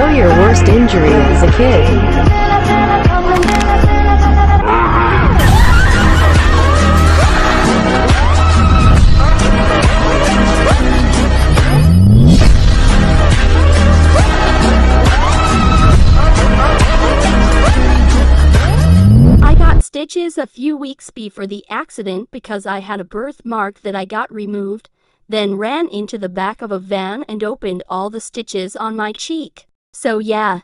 know your worst injury as a kid. I got stitches a few weeks before the accident because I had a birthmark that I got removed, then ran into the back of a van and opened all the stitches on my cheek. So yeah,